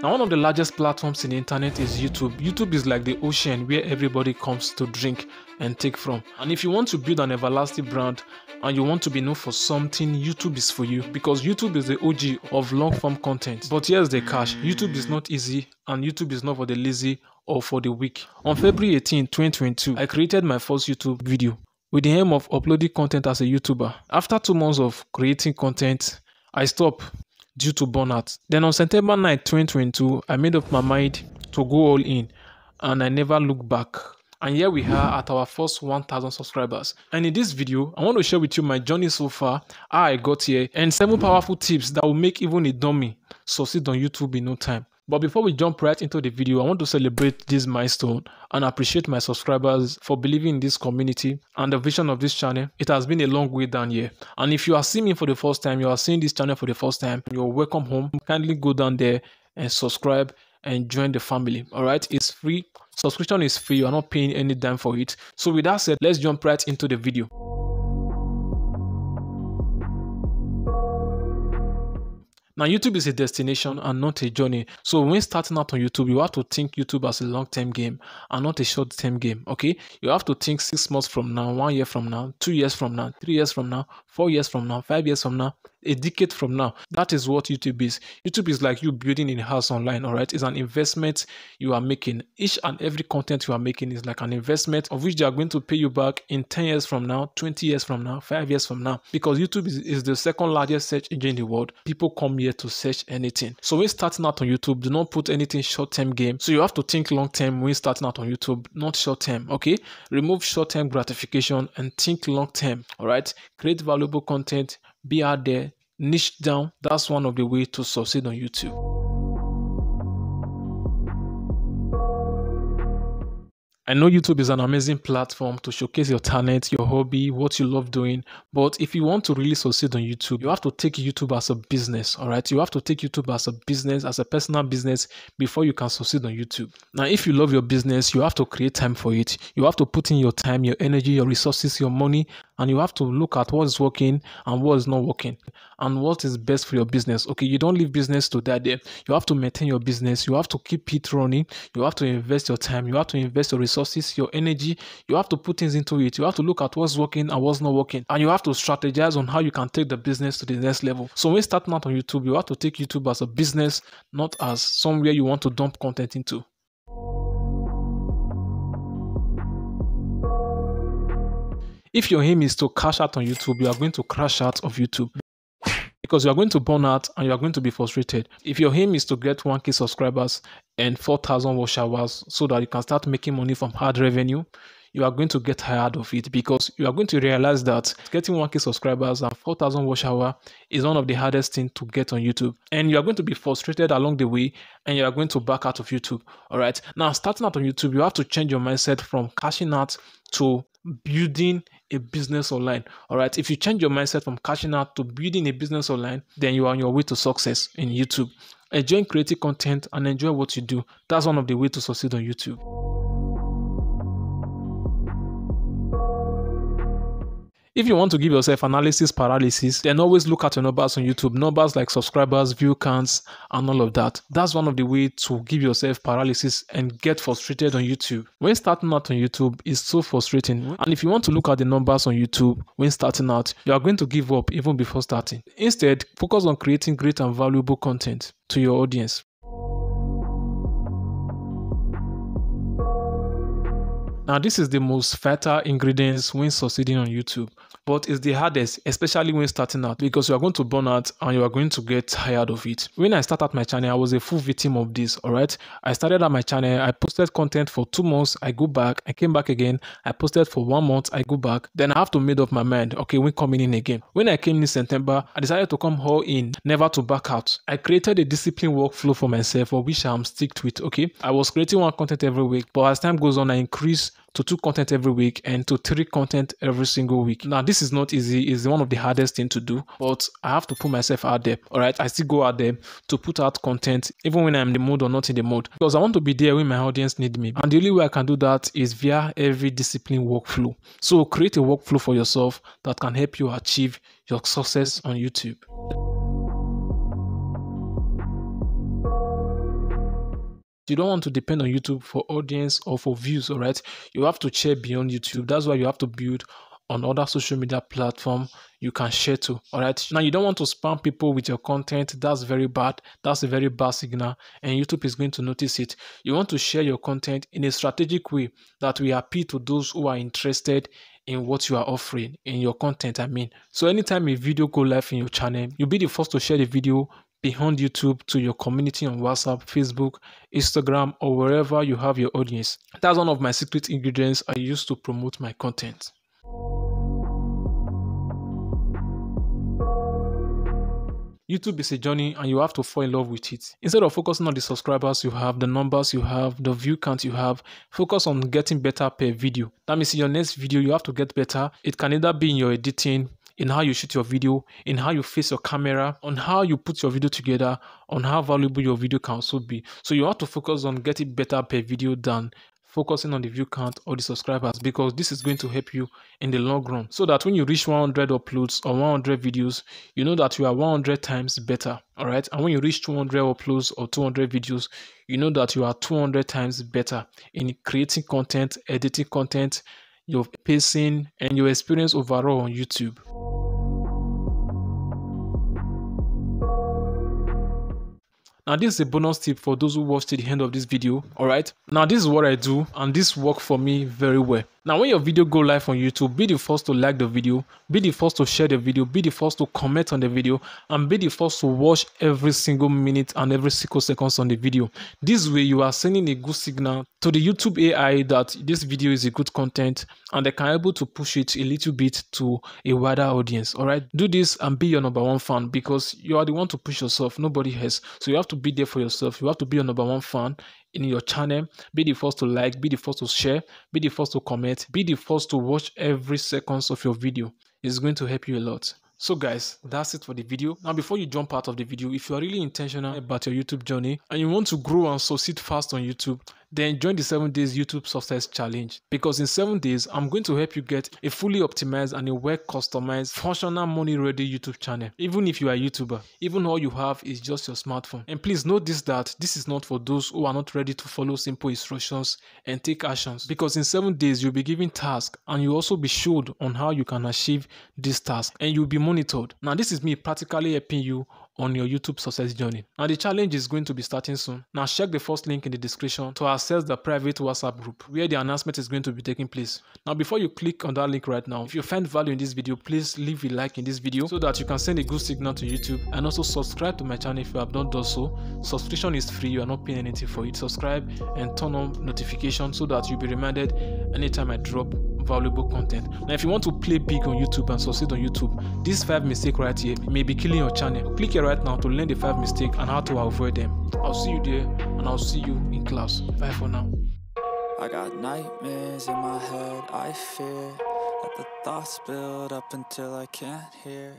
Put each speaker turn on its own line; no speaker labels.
Now, one of the largest platforms in the internet is YouTube. YouTube is like the ocean where everybody comes to drink and take from. And if you want to build an everlasting brand and you want to be known for something, YouTube is for you because YouTube is the OG of long form content. But here's the catch YouTube is not easy and YouTube is not for the lazy or for the weak. On February 18, 2022, I created my first YouTube video with the aim of uploading content as a YouTuber. After two months of creating content, I stopped due to burnout. Then on September 9, 2022, I made up my mind to go all in and I never looked back. And here we are at our first 1000 subscribers. And in this video, I want to share with you my journey so far, how I got here, and seven powerful tips that will make even a dummy succeed on YouTube in no time. But before we jump right into the video, I want to celebrate this milestone and appreciate my subscribers for believing in this community and the vision of this channel. It has been a long way down here. And if you are seeing me for the first time, you are seeing this channel for the first time, you're welcome home. Kindly go down there and subscribe and join the family. All right, it's free. Subscription is free. You're not paying any dime for it. So with that said, let's jump right into the video. Now, YouTube is a destination and not a journey. So, when starting out on YouTube, you have to think YouTube as a long term game and not a short term game. Okay, you have to think six months from now, one year from now, two years from now, three years from now, four years from now, five years from now, a decade from now. That is what YouTube is. YouTube is like you building a house online, all right? It's an investment you are making. Each and every content you are making is like an investment of which they are going to pay you back in 10 years from now, 20 years from now, five years from now. Because YouTube is, is the second largest search engine in the world. People come here to search anything. So when starting out on YouTube, do not put anything short-term game. So you have to think long-term when starting out on YouTube, not short-term, okay? Remove short-term gratification and think long-term, all right? Create valuable content, be out there, niche down. That's one of the ways to succeed on YouTube. I know YouTube is an amazing platform to showcase your talent, your hobby, what you love doing. But if you want to really succeed on YouTube, you have to take YouTube as a business. All right. You have to take YouTube as a business, as a personal business before you can succeed on YouTube. Now, if you love your business, you have to create time for it. You have to put in your time, your energy, your resources, your money, and you have to look at what is working and what is not working and what is best for your business. Okay. You don't leave business to that there. You have to maintain your business. You have to keep it running. You have to invest your time. You have to invest your resources, your energy. You have to put things into it. You have to look at what's working and what's not working. And you have to strategize on how you can take the business to the next level. So when starting out on YouTube, you have to take YouTube as a business, not as somewhere you want to dump content into. If your aim is to cash out on YouTube, you are going to crash out of YouTube because you are going to burn out and you are going to be frustrated. If your aim is to get 1k subscribers and 4,000 watch hours so that you can start making money from ad revenue, you are going to get tired of it because you are going to realize that getting 1k subscribers and 4000 watch hour is one of the hardest things to get on YouTube. And you are going to be frustrated along the way and you are going to back out of YouTube. All right. Now, starting out on YouTube, you have to change your mindset from cashing out to building a business online. All right. If you change your mindset from cashing out to building a business online, then you are on your way to success in YouTube. Enjoy creating content and enjoy what you do. That's one of the ways to succeed on YouTube. If you want to give yourself analysis paralysis, then always look at your numbers on YouTube. Numbers like subscribers, view counts, and all of that. That's one of the ways to give yourself paralysis and get frustrated on YouTube. When starting out on YouTube, it's so frustrating. And if you want to look at the numbers on YouTube when starting out, you are going to give up even before starting. Instead, focus on creating great and valuable content to your audience. Now, this is the most fatal ingredients when succeeding on YouTube, but it's the hardest, especially when starting out, because you are going to burn out and you are going to get tired of it. When I started my channel, I was a full victim of this. All right, I started at my channel, I posted content for two months, I go back, I came back again, I posted for one month, I go back, then I have to made up my mind. Okay, when coming in again. When I came in September, I decided to come all in, never to back out. I created a discipline workflow for myself, for which I'm stick to it. Okay, I was creating one content every week, but as time goes on, I increase to two content every week and to three content every single week. Now, this is not easy. It's one of the hardest thing to do, but I have to put myself out there. All right. I still go out there to put out content, even when I'm in the mood or not in the mood, because I want to be there when my audience need me. And the only way I can do that is via every discipline workflow. So create a workflow for yourself that can help you achieve your success on YouTube. You don't want to depend on YouTube for audience or for views, all right? You have to share beyond YouTube. That's why you have to build on other social media platform you can share to all right now you don't want to spam people with your content. That's very bad. That's a very bad signal and youtube is going to notice it. You want to share your content in a strategic way that will appeal to those who are interested in what you are offering in your content i mean. So anytime a video go live in your channel you'll be the first to share the video behind YouTube to your community on WhatsApp, Facebook, Instagram, or wherever you have your audience. That's one of my secret ingredients I use to promote my content. YouTube is a journey and you have to fall in love with it. Instead of focusing on the subscribers you have, the numbers you have, the view count you have, focus on getting better per video. That means in your next video, you have to get better. It can either be in your editing, in how you shoot your video, in how you face your camera, on how you put your video together, on how valuable your video can also be. So you have to focus on getting better per video than focusing on the view count or the subscribers because this is going to help you in the long run. So that when you reach 100 uploads or 100 videos you know that you are 100 times better all right and when you reach 200 uploads or 200 videos you know that you are 200 times better in creating content editing content your pacing and your experience overall on youtube Now this is a bonus tip for those who watched to the end of this video, alright? Now this is what I do and this worked for me very well. Now when your video go live on YouTube, be the first to like the video, be the first to share the video, be the first to comment on the video, and be the first to watch every single minute and every single seconds on the video. This way you are sending a good signal to the YouTube AI that this video is a good content and they can able to push it a little bit to a wider audience. Alright, do this and be your number one fan because you are the one to push yourself, nobody else. So you have to be there for yourself. You have to be your number one fan in your channel. Be the first to like, be the first to share, be the first to comment, be the first to watch every seconds of your video. It's going to help you a lot. So guys, that's it for the video. Now before you jump out of the video, if you are really intentional about your YouTube journey and you want to grow and succeed fast on YouTube, then join the 7 days YouTube success challenge because in 7 days I'm going to help you get a fully optimized and a well customized functional money ready YouTube channel even if you are a YouTuber. Even all you have is just your smartphone. And please this that this is not for those who are not ready to follow simple instructions and take actions because in 7 days you'll be given tasks and you'll also be showed on how you can achieve this task and you'll be monitored. Now this is me practically helping you on your YouTube success journey. Now the challenge is going to be starting soon. Now check the first link in the description to access the private WhatsApp group where the announcement is going to be taking place. Now before you click on that link right now, if you find value in this video, please leave a like in this video so that you can send a good signal to YouTube and also subscribe to my channel if you have not done so. Subscription is free, you are not paying anything for it. Subscribe and turn on notifications so that you'll be reminded anytime I drop valuable content. Now, if you want to play big on YouTube and succeed on YouTube, this five mistake right here may be killing your channel. Click here right now to learn the five mistake and how to avoid them. I'll see you there and I'll see you in class. Bye for now. I got nightmares in my head, I fear Let the thoughts build up until I can't hear